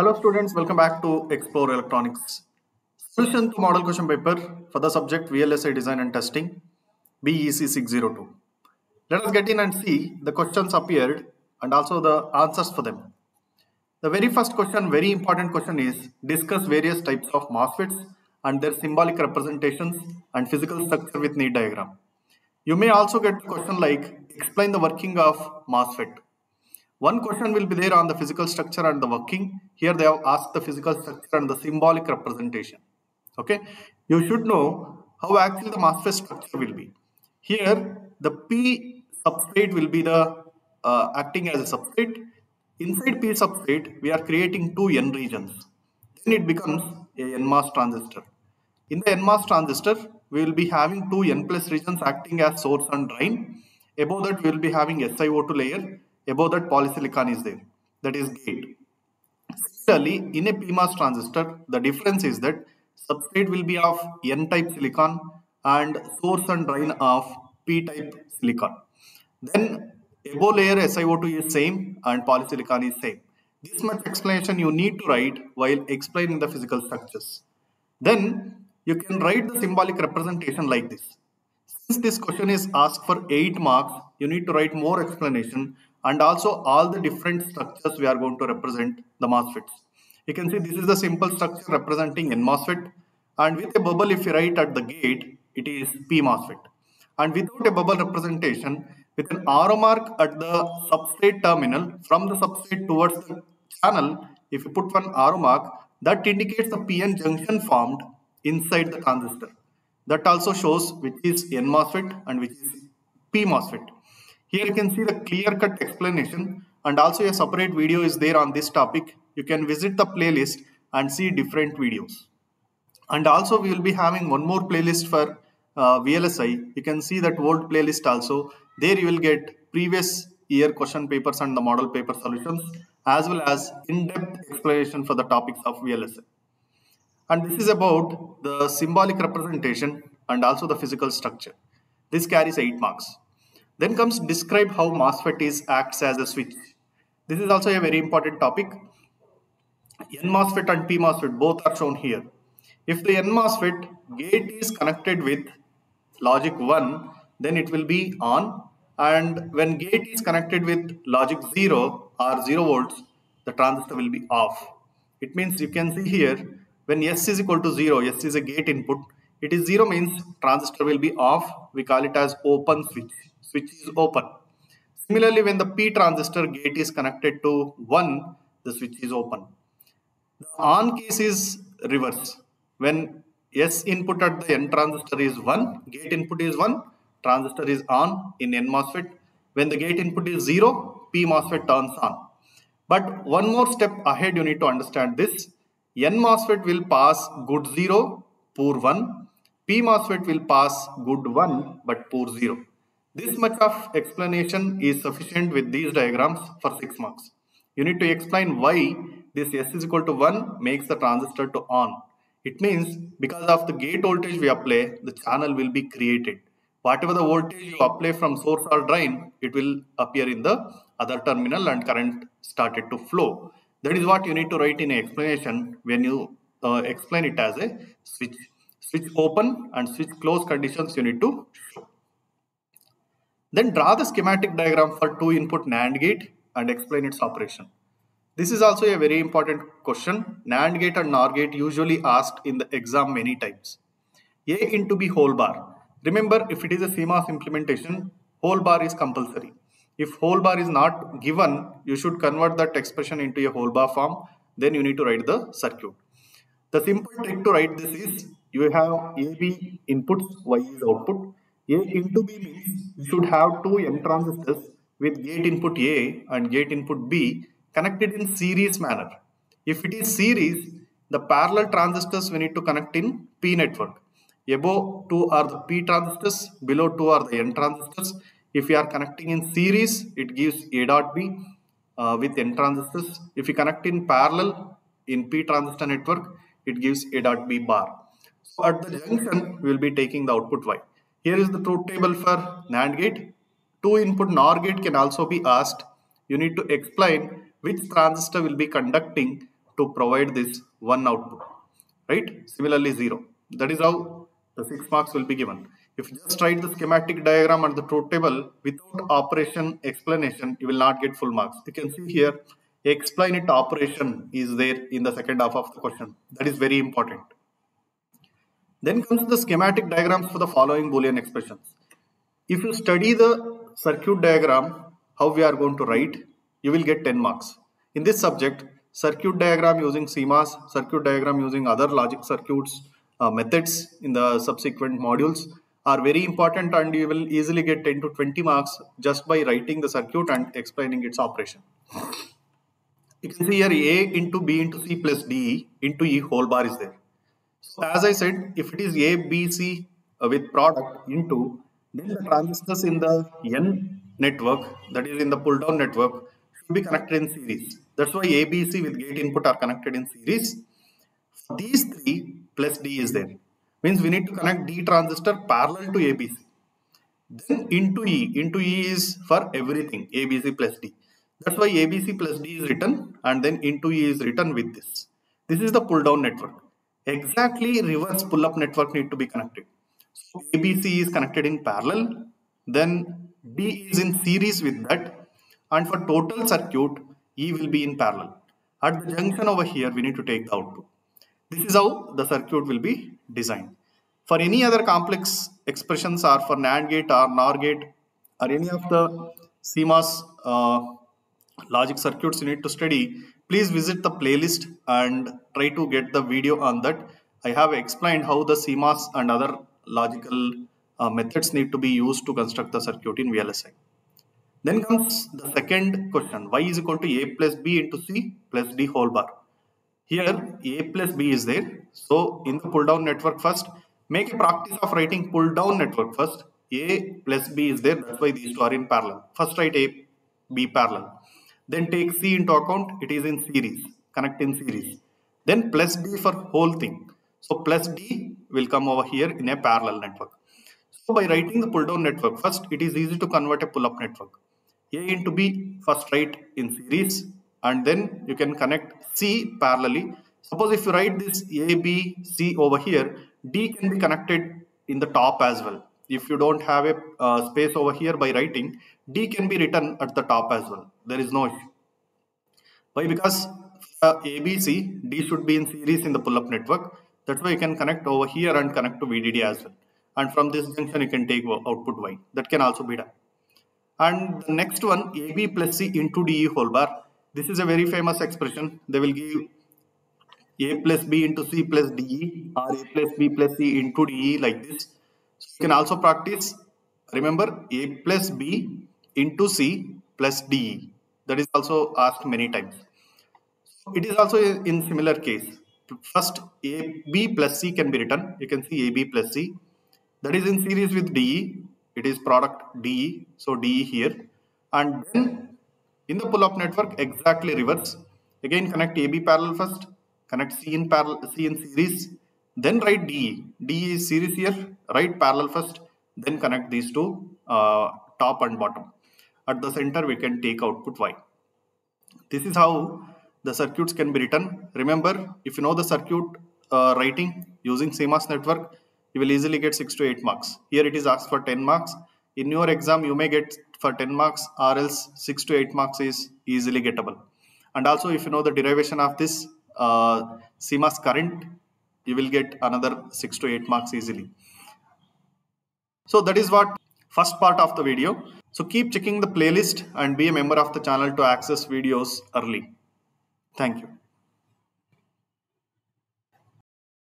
Hello students, welcome back to Explore Electronics. Solution to model question paper for the subject VLSI design and testing BEC 602. Let us get in and see the questions appeared and also the answers for them. The very first question, very important question is discuss various types of MOSFETs and their symbolic representations and physical structure with need diagram. You may also get question like explain the working of MOSFET. One question will be there on the physical structure and the working. Here they have asked the physical structure and the symbolic representation. Okay, you should know how actually the MOSFET structure will be. Here the P substrate will be the uh, acting as a substrate. Inside P substrate, we are creating two N regions. Then it becomes a NMOS transistor. In the NMOS transistor, we will be having two N plus regions acting as source and drain. Above that, we will be having SiO2 layer above that polysilicon is there. That is gate. Similarly in a pmos transistor the difference is that substrate will be of n type silicon and source and drain of p type silicon. Then above layer SiO2 is same and polysilicon is same. This much explanation you need to write while explaining the physical structures. Then you can write the symbolic representation like this. Since this question is asked for 8 marks you need to write more explanation and also all the different structures we are going to represent the MOSFETs. You can see this is the simple structure representing N MOSFET and with a bubble if you write at the gate it is P MOSFET and without a bubble representation with an arrow mark at the substrate terminal from the substrate towards the channel if you put one arrow mark that indicates the PN junction formed inside the transistor. That also shows which is N MOSFET and which is P MOSFET. Here you can see the clear cut explanation and also a separate video is there on this topic. You can visit the playlist and see different videos. And also we will be having one more playlist for uh, VLSI. You can see that old playlist also. There you will get previous year question papers and the model paper solutions as well as in-depth explanation for the topics of VLSI. And this is about the symbolic representation and also the physical structure. This carries 8 marks. Then comes describe how MOSFET is acts as a switch. This is also a very important topic. N MOSFET and P MOSFET both are shown here. If the N MOSFET gate is connected with logic 1, then it will be on. And when gate is connected with logic 0 or 0 volts, the transistor will be off. It means you can see here when S is equal to 0, S is a gate input. It is 0 means transistor will be off. We call it as open switch switch is open. Similarly, when the P transistor gate is connected to 1, the switch is open. The on case is reverse. When S input at the N transistor is 1, gate input is 1, transistor is on in N MOSFET. When the gate input is 0, P MOSFET turns on. But one more step ahead you need to understand this. N MOSFET will pass good 0, poor 1. P MOSFET will pass good 1 but poor 0. This much of explanation is sufficient with these diagrams for 6 marks. You need to explain why this S is equal to 1 makes the transistor to on. It means because of the gate voltage we apply, the channel will be created. Whatever the voltage you apply from source or drain, it will appear in the other terminal and current started to flow. That is what you need to write in explanation when you uh, explain it as a switch. Switch open and switch close conditions you need to show. Then draw the schematic diagram for two input NAND gate and explain its operation. This is also a very important question. NAND gate and NOR gate usually asked in the exam many times. A into B whole bar. Remember if it is a CMOS implementation, whole bar is compulsory. If whole bar is not given, you should convert that expression into a whole bar form. Then you need to write the circuit. The simple trick to write this is you have AB inputs, Y is output a into B means you should have two N transistors with gate input A and gate input B connected in series manner. If it is series, the parallel transistors we need to connect in P network. Above two are the P transistors, below two are the N transistors. If you are connecting in series, it gives A dot B uh, with N transistors. If you connect in parallel in P transistor network, it gives A dot B bar. So at the junction, we will be taking the output Y. Here is the truth table for NAND gate. Two input NOR gate can also be asked. You need to explain which transistor will be conducting to provide this one output, right? Similarly, zero. That is how the six marks will be given. If you just write the schematic diagram and the truth table without operation explanation, you will not get full marks. You can see here, explain it operation is there in the second half of the question. That is very important. Then comes the schematic diagrams for the following Boolean expressions. If you study the circuit diagram, how we are going to write, you will get 10 marks. In this subject, circuit diagram using CMOS, circuit diagram using other logic circuits uh, methods in the subsequent modules are very important and you will easily get 10 to 20 marks just by writing the circuit and explaining its operation. You can see here A into B into C plus D into E whole bar is there. So as I said, if it is A, B, C uh, with product into, then the transistors in the N network, that is in the pull down network, should be connected in series. That's why A, B, C with gate input are connected in series. These three plus D is there. Means we need to connect D transistor parallel to ABC. Then into E. Into E is for everything. ABC plus D. That's why ABC plus D is written and then into E is written with this. This is the pull down network. Exactly reverse pull up network need to be connected. So ABC is connected in parallel. Then D is in series with that. And for total circuit, E will be in parallel. At the junction over here, we need to take the output. This is how the circuit will be designed. For any other complex expressions or for NAND gate or NOR gate or any of the CMOS uh, logic circuits you need to study, please visit the playlist and try to get the video on that. I have explained how the CMOS and other logical uh, methods need to be used to construct the circuit in VLSI. Then comes the second question, y is equal to a plus b into c plus d whole bar. Here a plus b is there. So in the pull down network first, make a practice of writing pull down network first. A plus b is there. That's why these two are in parallel. First write a, b parallel. Then take c into account. It is in series. Connect in series. Then plus d for whole thing. So plus d will come over here in a parallel network. So by writing the pull down network first, it is easy to convert a pull up network. A into B first write in series and then you can connect C parallelly. Suppose if you write this A, B, C over here, D can be connected in the top as well. If you don't have a uh, space over here by writing, D can be written at the top as well. There is no issue. Why? Because uh, A, B, C, D should be in series in the pull-up network. That's why you can connect over here and connect to VDD as well. And from this junction, you can take output Y. That can also be done. And the next one, AB plus C into DE whole bar. This is a very famous expression. They will give A plus B into C plus DE or A plus B plus C into DE like this. So you can also practice, remember A plus B into C plus DE. That is also asked many times. It is also in similar case. First AB plus C can be written. You can see AB plus C. That is in series with DE. It is product DE. So DE here. And then in the pull-up network, exactly reverse. Again, connect AB parallel first, connect C in parallel, C in series, then write DE. DE is series here, write parallel first, then connect these two uh, top and bottom. At the center, we can take output Y. This is how the circuits can be written. Remember, if you know the circuit uh, writing using CMOS network, you will easily get 6 to 8 marks. Here it is asked for 10 marks. In your exam, you may get for 10 marks or else 6 to 8 marks is easily gettable. And also if you know the derivation of this uh, CMOS current, you will get another 6 to 8 marks easily. So that is what first part of the video. So keep checking the playlist and be a member of the channel to access videos early. Thank you.